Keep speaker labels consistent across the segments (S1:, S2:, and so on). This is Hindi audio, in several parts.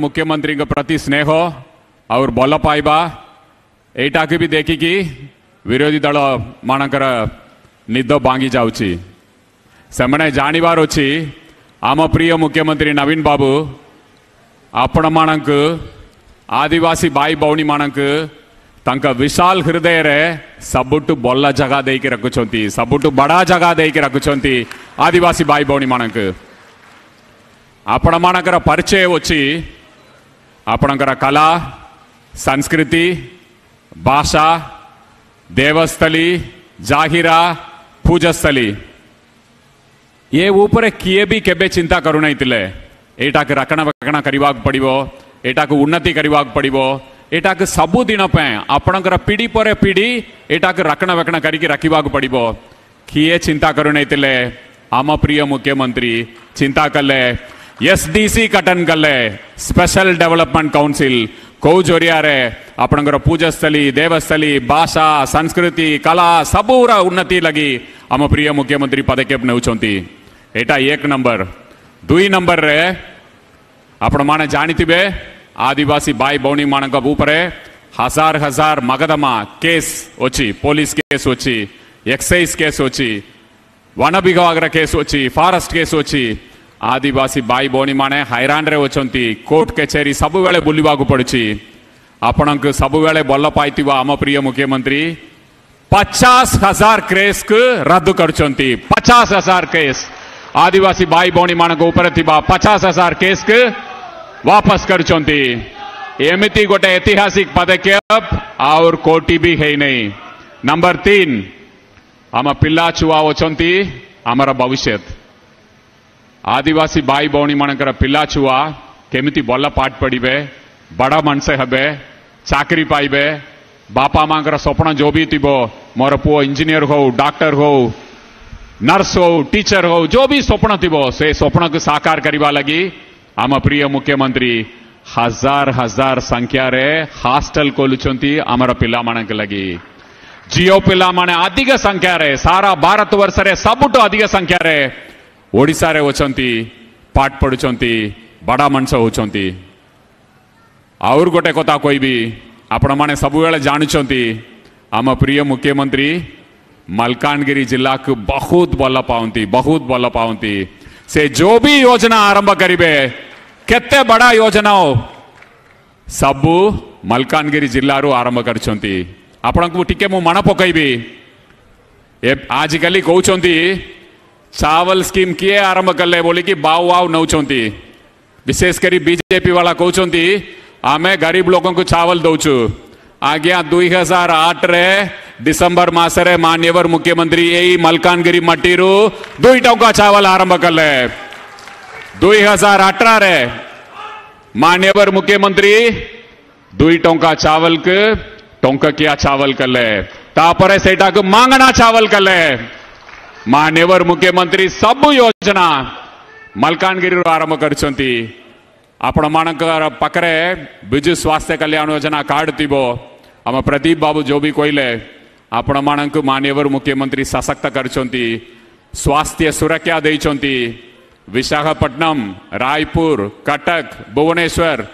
S1: मुख्यमंत्री के प्रति स्नेह और बल पाइबा यटा को भी देखिकी विरोधी दल मानकर निद भांगी जाने जानवर अच्छी आम प्रिय मुख्यमंत्री नवीन बाबू आपण मानक आदिवासी भाई भौणी मानक विशाल हृदय रे सबुठ बल जगह देके रखुंट सबुठ बड़ा जगह देके रखुंट आदिवासी भाई भौणी मानक आपण मानकर परिचय अच्छी आपणकर कला संस्कृति भाषा देवस्थली जाहिरा पूजास्थली ये ऊपर किए भी केबे चिंता करुण एटाक रखना बकण करवा पड़ो एटाक उन्नति करवा पड़ो एटाक सबुदिन आपणकर पीढ़ी पर पीढ़ी एटाक रखना बकण करके रखा पड़ो किए चिंता करुण आम प्रिय मुख्यमंत्री चिंता कले एसडीसी कटन कले स्पेशल डेवलपमेंट काउंसिल कौजोरियारे आपण पूजास्थली देवस्थली भाषा संस्कृति कला सब उन्नति लगी आम प्रिय मुख्यमंत्री पदकेप नौटा एक नंबर दुई नंबर रे आप जाणी आदिवासी भाई भौणी मान हजार हजार मगदमा केस अच्छी पुलिस केस अच्छी एक्साइज केस अच्छी वन विभाग केस अच्छी फारेस्ट केस अच्छी आदिवासी भाई भौणी मैंने हैरान रे अच्छा कोर्ट कचेरी सब बेले बुलवाक पड़ी आपण को सब बेले बल पाई आम प्रिय मुख्यमंत्री पचास हजार केस को रद्द कर पचास हजार केस आदिवासी भाई भौणी मान उपर पचास हजार केस को वापस कर एमती गोटे ऐतिहासिक पदकेप और कोटी भी है नहीं नंबर तीन आम पिला छुआ अच्छा आमर भविष्य आदिवासी भाई भौणी मणकर पिला छुआ केमिति भल पाठ पढ़े बड़ मनसे हे चाकरी पाइबे बापा मांकर स्वप्न जो भी थी मोर पु इंजीनियर हो डाक्टर हो नर्स हो टीचर हो जो भी स्वप्न थी से स्वप्न को साकार करने लगी आम प्रिय मुख्यमंत्री हजार हजार संख्यार हस्टेल खोलुंट आमर पाक लगी जिओ पिला अधिक संख्यार सारा भारत वर्ष सबुठ अधिक संख्यार ଓଡ଼ିଶାରେ ଅଛନ୍ତି ପାଠ ପଢ଼ୁଛନ୍ତି ବଡ଼ା ମଣିଷ ହେଉଛନ୍ତି ଆହୁରି ଗୋଟେ କଥା କହିବି ଆପଣମାନେ ସବୁବେଳେ ଜାଣୁଛନ୍ତି ଆମ ପ୍ରିୟ ମୁଖ୍ୟମନ୍ତ୍ରୀ ମାଲକାନଗିରି ଜିଲ୍ଲାକୁ ବହୁତ ଭଲ ପାଆନ୍ତି ବହୁତ ଭଲ ପାଆନ୍ତି ସେ ଯେଉଁ ବି ଯୋଜନା ଆରମ୍ଭ କରିବେ କେତେ ବଡ଼ ଯୋଜନା ସବୁ ମାଲକାନଗିରି ଜିଲ୍ଲାରୁ ଆରମ୍ଭ କରିଛନ୍ତି ଆପଣଙ୍କୁ ଟିକେ ମୁଁ ମନେ ପକାଇବି ଏ ଆଜିକାଲି କହୁଛନ୍ତି चावल स्कीम किए आरंभ कले बोलिकी बाव वाव नौंती विशेष करी बीजेपी वाला कहते आम गरीब लोकों को चावल दौचु आज्ञा दुई हजार आठ रे डिसंबर मास रे मान्यवर मुख्यमंत्री ए मलकानगिरी मट्टी मटीरू दुई टा चावल आरंभ कले दुई हजार अठारह रे मान्यवर मुख्यमंत्री दुई टा चावल के टोंका किया चावल कले तापर सेटा को मांगना चावल कले मान्यवर मुख्यमंत्री सब योजना मलकानगिरी आरंभ कर आपण मानकर पकरे बिजु स्वास्थ्य कल्याण योजना कार्ड थीबो आम प्रदीप बाबू जो भी कहले आपण मानक मान्यवर मुख्यमंत्री सशक्त कर स्वास्थ्य सुरक्षा दे विशाखापट्टनम रायपुर कटक भुवनेश्वर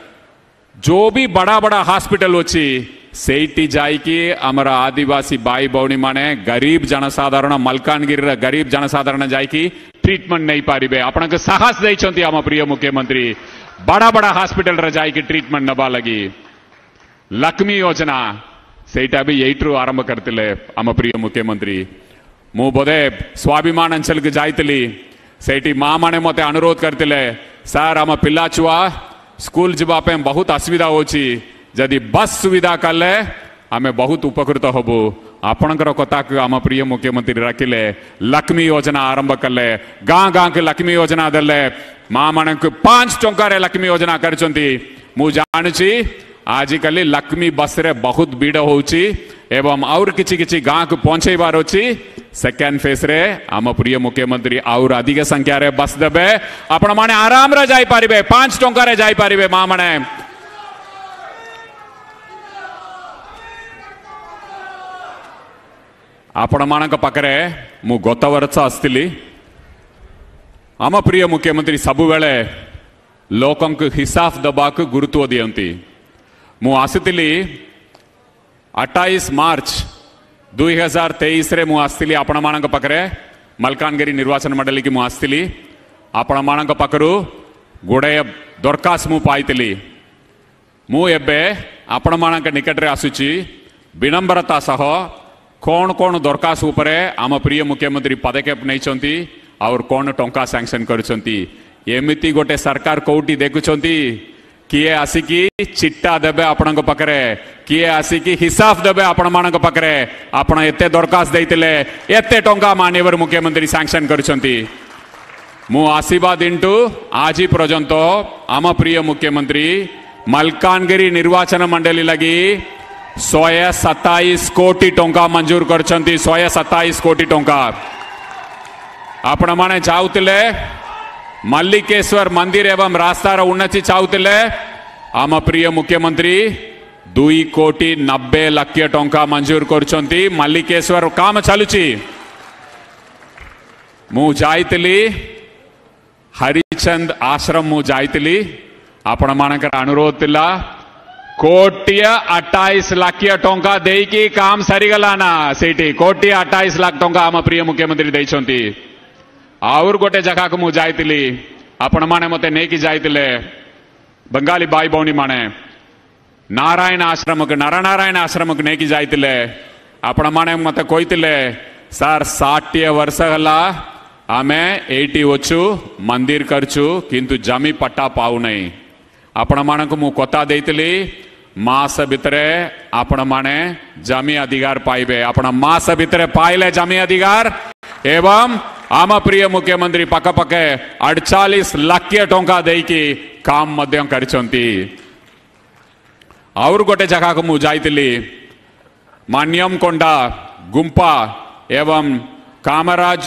S1: जो भी बड़ा बड़ा हॉस्पिटल अच्छी सेटी जायकी अमरा आदिवासी बाई बौनी माने गरीब जनसाधारण मलकानगिरी गरीब जनसाधारण जायकी ट्रीटमेंट नहीं पारे आपण साहस दे आम प्रिय मुख्यमंत्री बड़ा बड़ा हॉस्पिटल जाकि ट्रीटमेंट नवा लगी लक्ष्मी योजना सेटा भी एट्रू आरंभ करते आम प्रिय मुख्यमंत्री मु बोधे स्वाभिमान अंचल के जाती सेटी माँ माने मत अनुरोध करते सर आम पिला छुआ स्कूल जवाप बहुत असुविधा होची ଯଦି ବସ୍ ସୁବିଧା କଲେ ଆମେ ବହୁତ ଉପକୃତ ହବୁ ଆପଣଙ୍କର କଥାକୁ ଆମ ପ୍ରିୟ ମୁଖ୍ୟମନ୍ତ୍ରୀ ରଖିଲେ ଲକ୍ଷ୍ମୀ ଯୋଜନା ଆରମ୍ଭ କଲେ ଗାଁ ଗାଁକୁ ଲକ୍ଷ୍ମୀ ଯୋଜନା ଦେଲେ ମାଆମାନଙ୍କୁ ପାଞ୍ଚ ଟଙ୍କାରେ ଲକ୍ଷ୍ମୀ ଯୋଜନା କରିଛନ୍ତି ମୁଁ ଜାଣୁଛି ଆଜିକାଲି ଲକ୍ଷ୍ମୀ ବସ୍ରେ ବହୁତ ଭିଡ଼ ହେଉଛି ଏବଂ ଆହୁରି କିଛି କିଛି ଗାଁକୁ ପହଞ୍ଚେଇବାର ଅଛି ସେକେଣ୍ଡ ଫେଜ୍ରେ ଆମ ପ୍ରିୟ ମୁଖ୍ୟମନ୍ତ୍ରୀ ଆହୁରି ଅଧିକ ସଂଖ୍ୟାରେ ବସ୍ ଦେବେ ଆପଣମାନେ ଆରାମରେ ଯାଇପାରିବେ ପାଞ୍ଚ ଟଙ୍କାରେ ଯାଇପାରିବେ ମାଆମାନେ ಆ ಪ್ರಮಾಣಕ ಪಕ್ಕರೆ ಮು ಗೊತ್ತವರಸ ಅಸ್ತಿಲಿ ಆಮ ಪ್ರಿಯ ಮುಖ್ಯಮಂತ್ರಿ ಸಬುವೇಳೆ ಲೋಕಂಕ ಹಿಸಾಫ್ ದಬಾಕ್ ಗುರುತ್ವ ದಿಯಂತಿ ಮು ಆಸಿತಿಲಿ ಅಠಾಯಿಸ್ ಮಾರ್ಚ ଦୁଇ ହଜାର ତେଇଶରେ ମୁଁ ଆସିଥିଲି ଆପଣମାନଙ୍କ ପାଖରେ ମାଲକାନଗିରି ନିର୍ବାଚନ ମଣ୍ଡଳୀକି ମୁଁ ଆସିଥିଲି ଆପଣମାନଙ୍କ ପାଖରୁ ଗୋଟାଏ ଦରଖାସ୍ତ ମୁଁ ପାଇଥିଲି ମୁଁ ଏବେ ଆପଣମାନଙ୍କ ନିକଟରେ ଆସୁଛି ବିନମ୍ରତା ସହ कौन कौन दरखास्त उपरे आम प्रिय मुख्यमंत्री पदकेप नहीं और कौन टा सांसन करमि गोटे सरकार कौटी देखुं किए आसिकी चिट्टा देवे आपण पाखे किए आसिकी हिसाब देवे आपण मान पाखे आपण एत दरखास्त एत टा मानवर मुख्यमंत्री सांसन कर आसवा दिन टू आज पर्यंत आम प्रिय मुख्यमंत्री मलकानगिरी निर्वाचन मंडली लगी ଶହେ ସତାଇଶ କୋଟି ଟଙ୍କା ମଞ୍ଜୁର କରିଛନ୍ତି ଶହେ ସତାଇଶ କୋଟି ଟଙ୍କା ଆପଣମାନେ ଚାହୁଁଥିଲେ ମଲ୍ଲିକେଶ୍ୱର ମନ୍ଦିର ଏବଂ ରାସ୍ତାର ଉନ୍ନତି ଚାହୁଁଥିଲେ ଆମ ପ୍ରିୟ ମୁଖ୍ୟମନ୍ତ୍ରୀ ଦୁଇ କୋଟି ନବେ ଲକ୍ଷ ଟଙ୍କା ମଞ୍ଜୁର କରୁଛନ୍ତି ମଲ୍ଲିକେଶ୍ୱର କାମ ଚାଲୁଛି ମୁଁ ଯାଇଥିଲି ହରିଚନ୍ଦ ଆଶ୍ରମ ମୁଁ ଯାଇଥିଲି ଆପଣମାନଙ୍କର ଅନୁରୋଧ ଥିଲା ಕೋಟಿಯ ಅಟ್ಟಾಯಿಸ್ ಲಕ್ಷ ಟಂಕಾ ದೇಕಿ ಕಾಮ ಸರಿಗಲಾನ ସେଇଠି ಕೋಟಿ ಅಟ್ಟಾಯಿಸ್ ಲಕ್ಷ ಟಂಕಾ ಆಮ ಪ್ರಿಯ ಮುಖ್ಯಮಂತ್ರಿ ଦେଇଛନ୍ତି ଆହୁରି ଗୋଟେ ଜାଗାକୁ ମୁଁ ଯାଇଥିଲି ଆପଣମାନେ ମୋତେ ନେଇକି ଯାଇଥିଲେ ବଙ୍ଗାଳୀ ଭାଇ ଭଉଣୀମାନେ ନାରାୟଣ ଆଶ୍ରମକୁ ନାରାୟଣାରାୟଣ ଆଶ୍ରମକୁ ନେଇକି ଯାଇଥିଲେ ଆପଣମାନେ ମୋତେ କହିଥିଲେ ସାର୍ ଷାଠିଏ ବର୍ଷ ହେଲା ଆମେ ଏଇଠି ଅଛୁ ମନ୍ଦିର କରିଛୁ କିନ୍ତୁ ଜମି ପଟ୍ଟା ପାଉନାହିଁ ଆପଣମାନଙ୍କୁ ମୁଁ କଥା ଦେଇଥିଲି માસ ભીતરે આપણામાને જામી અધિકાર પાઇબે આપણા માસ ભીતરે પાઇલે જામી અધિકાર એવમ આમ પ્રિય મુખ્યમંત્રી પકપકે અડચાલીસ લક્ષ ટંકા દેઇકી કામ મધ્ય କରିଛନ୍ତି આઉર ગોટે જગાકુ મુ જાઈતિલી માન્યમકોંડા ગુંપા એવમ કામરાજ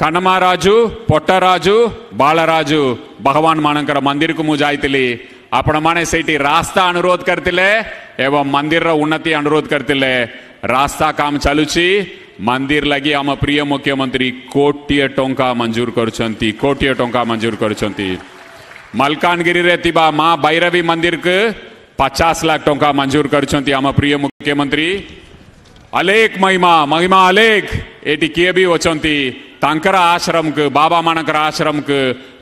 S1: ಕನಮರಾಜು ಪೊಟ್ಟರಾಜು ಬಾಳರಾಜು ಭಗವಾನ್ ಮಾಣಂಕರ ಮಂದಿರಕ್ಕೂ ಮು ಜಾಯ್ತಿಲಿ ಆ ಪ್ರಮಾಣೆ ಸೈಟಿ ರಾಸ್ತಾ ಅನುರೋಧ ಕರ್ತಿಲೆ ಏವ ಮಂದಿರ ಉನ್ನತಿ ಅನುರೋಧ ಕರ್ತಿಲೆ ರಾಸ್ತಾ ಕಾಮ ಚಾಲುಚಿ મંદિર લાગી આમ પ્રિય મુખ્યમંત્રી કોટીએ ટંકા મંજૂર କରିଛନ୍ତି કોટીએ ટંકા મંજૂર କରିଛନ୍ତି મલકાનગିରିରେ ଥିବା ମା ବୈରବୀ ମନ୍ଦିରକୁ ପଚାଶ ଲାଖ ଟଙ୍କା ମଞ୍ଜୁର କରିଛନ୍ତି ଆମ ପ୍ରିୟ ମୁଖ୍ୟମନ୍ତ୍ରୀ ଅଲେଖ ମହିମା ମହିମା ଅଲେଖ ଏଠି କିଏ ବି ଅଛନ୍ତି ତାଙ୍କର ଆଶ୍ରମକୁ ବାବାମାନଙ୍କର ଆଶ୍ରମକୁ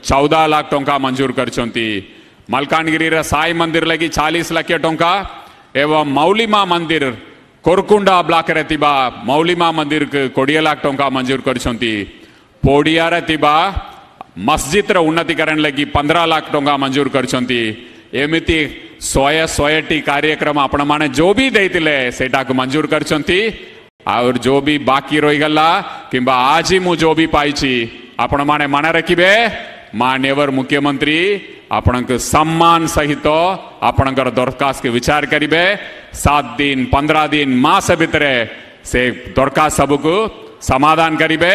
S1: ଚଉଦ ଲାଖ ଟଙ୍କା ମଞ୍ଜୁର କରିଛନ୍ତି मलकानगिरी साई मंदिर लगी चालीस लखे टा एवं मौलिमा मंदिर कोरकुंडा ब्लाक रे थिबा मौलिमा मंदिर कोड़े लाख टा मंजूर करछंती पोडिया मस्जिद रो उन्नतिकरण लगी 15 लाख टा मंजूर करछंती एमिति 100 कार्यक्रम आपण माने जो भी देतिले सेटा मंजूर करछंती और जो भी बाकी रहीगला कि आज ही मु जो भी पाई छी आपण माने माने रखिबे मान्यवर मुख्यमंत्री આપણક સમ્માન સહિત આપણકર દરખાસ્ત વિચાર કરીબે સાત દિન પંદર દિન માસ ભીતરે સે દરખાસ્ત સબુક સમાધાન કરીબે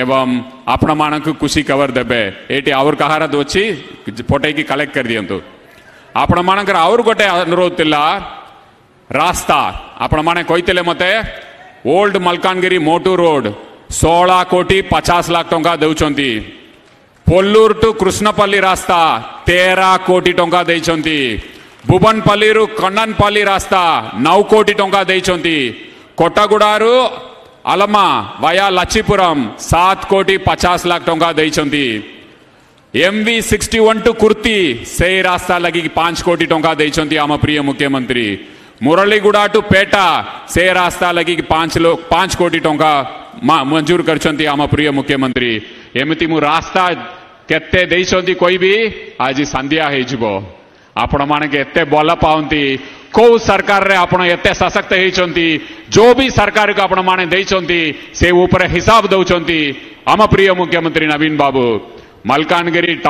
S1: એવમ આપણ માણક ખુશી કવર દેબે એટી ಅವ್ರ કહારદ વચ્ચી ફોટેકી કલેક્ટ કરી દિયંતુ આપણ માણકર ಅವ್ರ ગોટે અનુરોધ તિલ્લા રાસ્તા આપણ માણે કહીଥିଲେ મતે ઓલ્ડ મલકાનગીરી મોટુ રોડ સોળ કોટી પચાસ લાખ ટંકા દેઉંચ ପୋଲୁର ଟୁ କୃଷ୍ଣପଲ୍ଲୀ ରାସ୍ତା ତେର କୋଟି ଟଙ୍କା ଦେଇଛନ୍ତି ଭୁବନପଲ୍ଲୀରୁ କଣ୍ଡନପଲ୍ଲୀ ରାସ୍ତା ନଅ କୋଟି ଟଙ୍କା ଦେଇଛନ୍ତି କୋଟାଗୁଡ଼ାରୁ ଆଲମା ଭୟା ଲଛିପୁରମ୍ ସାତ କୋଟି ପଚାଶ ଲାଖ ଟଙ୍କା ଦେଇଛନ୍ତି MV sixty one to Kurti ସେଇ ରାସ୍ତା ଲାଗିକି ପାଞ୍ଚ କୋଟି ଟଙ୍କା ଦେଇଛନ୍ତି ଆମ ପ୍ରିୟ ମୁଖ୍ୟମନ୍ତ୍ରୀ ମୁରଲୀଗୁଡ଼ା ଟୁ ପେଟା ସେ ରାସ୍ତା ଲାଗିକି ପାଞ୍ଚ ପାଞ୍ଚ କୋଟି ଟଙ୍କା ମଞ୍ଜୁର କରିଛନ୍ତି ଆମ ପ୍ରିୟ ମୁଖ୍ୟମନ୍ତ୍ରୀ ଏମିତି ମୁଁ ରାସ୍ତା କେତେ ଦେଇଛନ୍ତି କହିବି ଆଜି ସାନ୍ଧ୍ୟା ହେଇଯିବ ଆପଣମାନେ ଏତେ ଭଲ ପାଆନ୍ତି କୋଉ ସରକାରରେ ଆପଣ ଏତେ ସଶକ୍ତ ହେଇଛନ୍ତି ଯୋଉ ବି ସରକାରକୁ ଆପଣମାନେ ଦେଇଛନ୍ତି ସେ ଉପରେ ହିସାବ ଦେଉଛନ୍ତି ଆମ ପ୍ରିୟ ମୁଖ୍ୟମନ୍ତ୍ରୀ ନବୀନ ବାବୁ ମାଲକାନଗିରି